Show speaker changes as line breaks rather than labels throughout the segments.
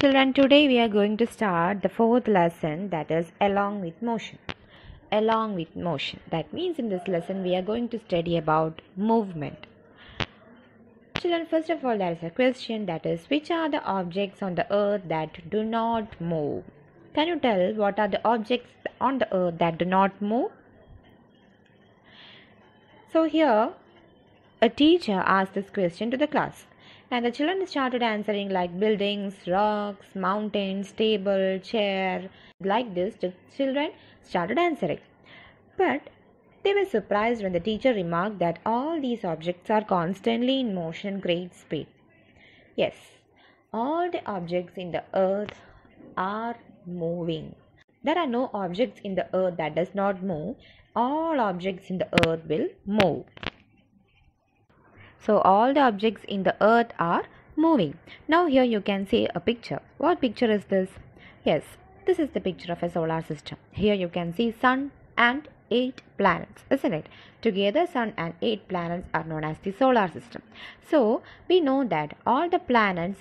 Children, today we are going to start the fourth lesson that is along with motion. Along with motion. That means in this lesson we are going to study about movement. Children, first of all, there is a question that is which are the objects on the earth that do not move? Can you tell what are the objects on the earth that do not move? So, here a teacher asked this question to the class and the children started answering like buildings, rocks, mountains, table, chair. Like this, the children started answering. But they were surprised when the teacher remarked that all these objects are constantly in motion at great speed. Yes, all the objects in the earth are moving. There are no objects in the earth that does not move. All objects in the earth will move. So all the objects in the earth are moving. Now here you can see a picture. What picture is this? Yes, this is the picture of a solar system. Here you can see sun and 8 planets, isn't it? Together sun and 8 planets are known as the solar system. So we know that all the planets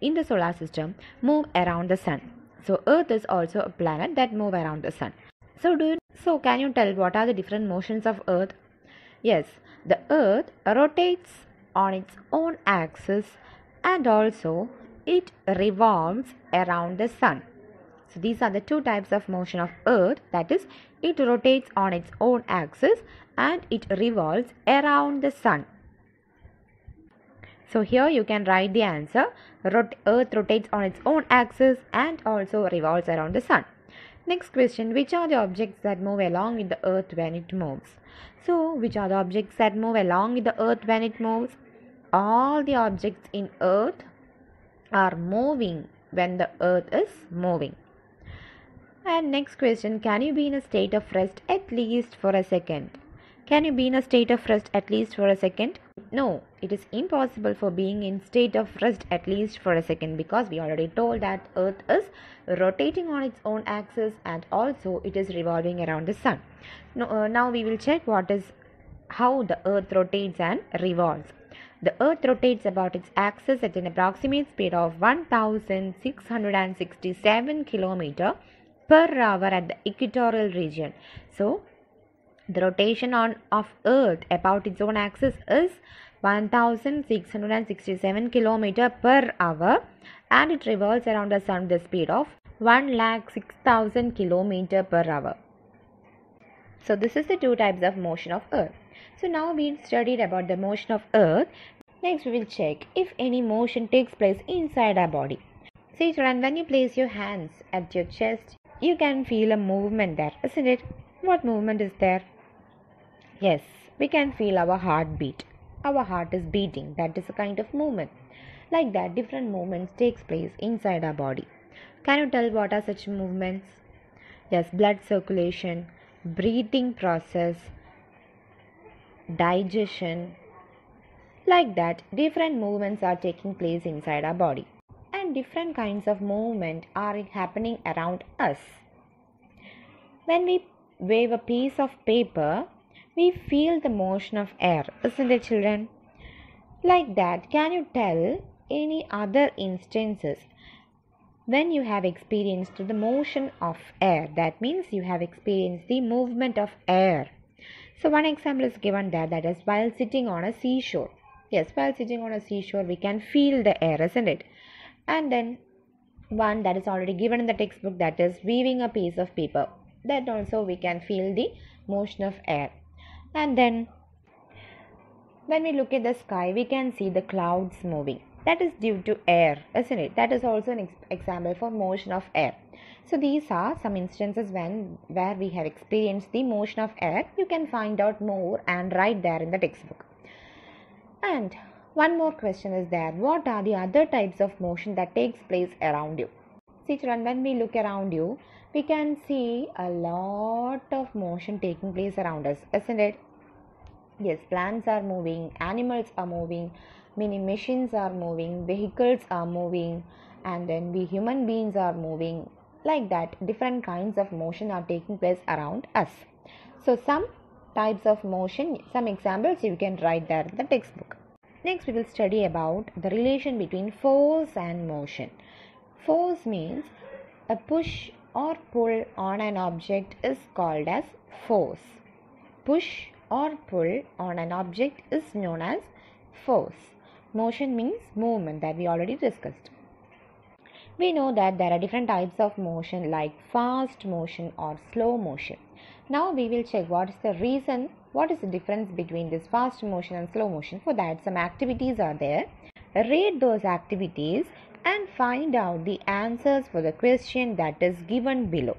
in the solar system move around the sun. So earth is also a planet that move around the sun. So do you, so can you tell what are the different motions of earth? Yes, the earth rotates on its own axis and also it revolves around the sun. So these are the two types of motion of earth that is it rotates on its own axis and it revolves around the sun. So here you can write the answer Rot- earth rotates on its own axis and also revolves around the sun. Next question Which are the objects that move along with the earth when it moves? So, which are the objects that move along with the earth when it moves? All the objects in earth are moving when the earth is moving. And next question Can you be in a state of rest at least for a second? Can you be in a state of rest at least for a second? No, it is impossible for being in state of rest at least for a second because we already told that earth is rotating on its own axis and also it is revolving around the sun. Now, uh, now we will check what is how the earth rotates and revolves. The earth rotates about its axis at an approximate speed of 1667 km per hour at the equatorial region. So, the rotation on of earth about its own axis is 1667 km per hour and it revolves around the sun with the speed of 1,06,000 km per hour. So this is the two types of motion of earth. So now we studied about the motion of earth. Next we will check if any motion takes place inside our body. See children, when you place your hands at your chest, you can feel a movement there, isn't it? What movement is there? Yes, we can feel our heartbeat. Our heart is beating. That is a kind of movement. Like that, different movements takes place inside our body. Can you tell what are such movements? Yes, blood circulation, breathing process, digestion. Like that, different movements are taking place inside our body. And different kinds of movement are happening around us. When we wave a piece of paper, we feel the motion of air, isn't it, children? Like that, can you tell any other instances when you have experienced the motion of air? That means you have experienced the movement of air. So, one example is given there that is while sitting on a seashore. Yes, while sitting on a seashore, we can feel the air, isn't it? And then one that is already given in the textbook that is weaving a piece of paper. That also we can feel the motion of air and then when we look at the sky we can see the clouds moving. That is due to air isn't it? That is also an ex- example for motion of air. So these are some instances when where we have experienced the motion of air. You can find out more and write there in the textbook. And one more question is there. What are the other types of motion that takes place around you? See children when we look around you we can see a lot of motion taking place around us, isn't it? Yes, plants are moving, animals are moving, many machines are moving, vehicles are moving, and then we human beings are moving. Like that, different kinds of motion are taking place around us. So, some types of motion, some examples you can write there in the textbook. Next, we will study about the relation between force and motion. Force means a push or pull on an object is called as force. Push or pull on an object is known as force. Motion means movement that we already discussed. We know that there are different types of motion like fast motion or slow motion. Now we will check what is the reason, what is the difference between this fast motion and slow motion. For that some activities are there. Read those activities and find out the answers for the question that is given below.